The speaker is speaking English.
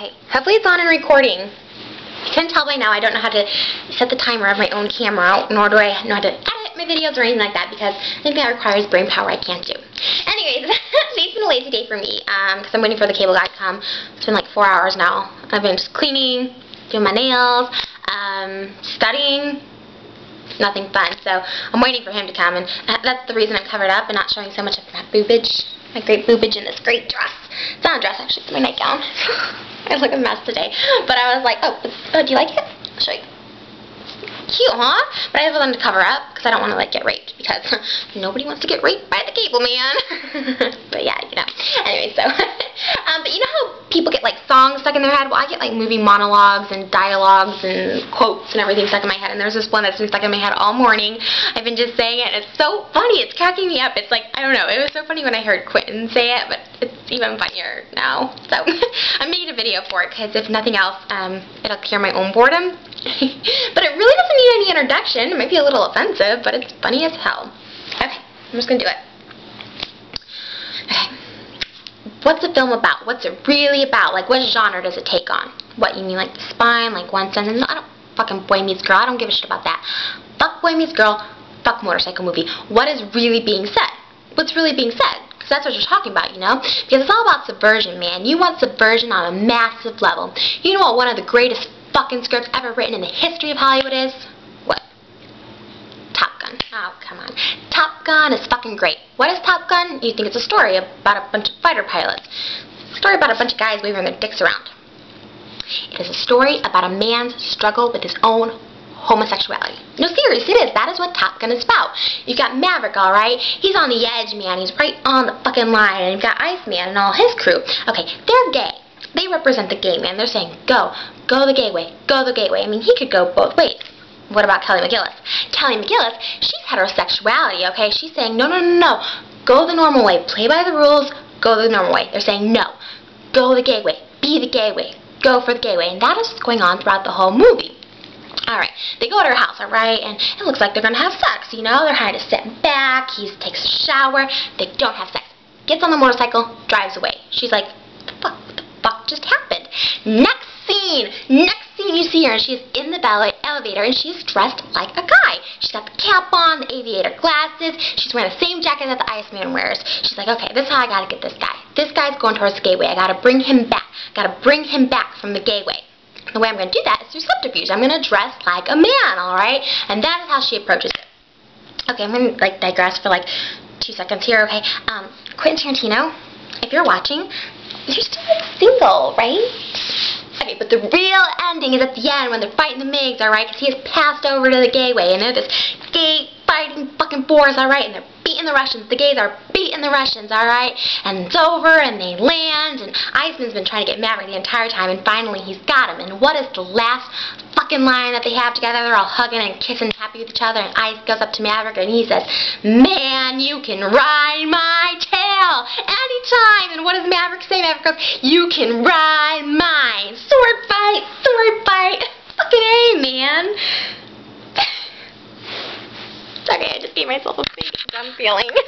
Okay, hopefully it's on and recording. You can tell by now I don't know how to set the timer of my own camera, nor do I know how to edit my videos or anything like that because anything that requires brain power I can't do. Anyways, today's been a lazy day for me because um, I'm waiting for the cable guy to come. It's been like four hours now. I've been just cleaning, doing my nails, um, studying, nothing fun. So I'm waiting for him to come, and that's the reason I'm covered up and not showing so much of my boobage, my great boobage in this great dress. It's not a dress, actually, it's my nightgown. I look a mess today. But I was like, oh, oh do you like it? I'll show you. Cute, huh? But I have them to cover up because I don't want to like get raped because nobody wants to get raped by the cable man. but yeah, you know. Anyway, so um, but you know how people get like songs stuck in their head? Well, I get like movie monologues and dialogues and quotes and everything stuck in my head. And there's this one that's been stuck in my head all morning. I've been just saying it. It's so funny. It's cracking me up. It's like I don't know. It was so funny when I heard Quentin say it, but it's even funnier now. So I made a video for it because if nothing else, um, it'll cure my own boredom. but it really doesn't need any introduction. It might be a little offensive, but it's funny as hell. Okay, I'm just going to do it. Okay. What's the film about? What's it really about? Like, what genre does it take on? What, you mean like the spine, like one sentence? I don't fucking Boy Meets Girl. I don't give a shit about that. Fuck Boy Meets Girl. Fuck motorcycle movie. What is really being said? What's really being said? That's what you're talking about, you know? Because it's all about subversion, man. You want subversion on a massive level. You know what one of the greatest fucking scripts ever written in the history of Hollywood is? What? Top Gun. Oh, come on. Top Gun is fucking great. What is Top Gun? You think it's a story about a bunch of fighter pilots. A story about a bunch of guys waving their dicks around. It is a story about a man's struggle with his own homosexuality. No, seriously, it is. That is what Top Gun is about. You've got Maverick, alright? He's on the edge, man. He's right on the fucking line. And you've got Iceman and all his crew. Okay, they're gay. They represent the gay man. They're saying, go, go the gay way, go the gay way. I mean, he could go both ways. What about Kelly McGillis? Kelly McGillis, she's heterosexuality, okay? She's saying, no, no, no, no, go the normal way, play by the rules, go the normal way. They're saying, no, go the gay way, be the gay way, go for the gay way. And that is what's going on throughout the whole movie. Alright, they go to her house, alright, and it looks like they're to have sex, you know? They're kind of sitting back, he takes a shower, they don't have sex. Gets on the motorcycle, drives away. She's like, the fuck, the fuck just happened? Next scene, next scene you see her, and she's in the ballet elevator, and she's dressed like a guy. She's got the cap on, the aviator glasses, she's wearing the same jacket that the Iceman wears. She's like, okay, this is how I gotta get this guy. This guy's going towards the gateway. I gotta bring him back. I gotta bring him back from the gay way. The way I'm going to do that is through subterfuge. I'm going to dress like a man, alright? And that is how she approaches it. Okay, I'm going to like digress for like two seconds here, okay? Um, Quentin Tarantino, if you're watching, you're still single, right? Okay, but the real ending is at the end when they're fighting the MiGs, alright? Because he has passed over to the gay way, and they're this gay fighting fucking force, alright? And they're beating the Russians. The gays are beating the Russians, alright? And it's over, and they land, and Iceman's been trying to get Maverick the entire time, and finally he's got him. And what is the last fucking line that they have together? They're all hugging and kissing, happy with each other, and Ice goes up to Maverick, and he says, Man, you can ride my tail anytime. And what does Maverick say? Maverick goes, You can ride mine. Sword fight, sword fight. Fucking A, man. okay, I just gave myself a big dumb feeling.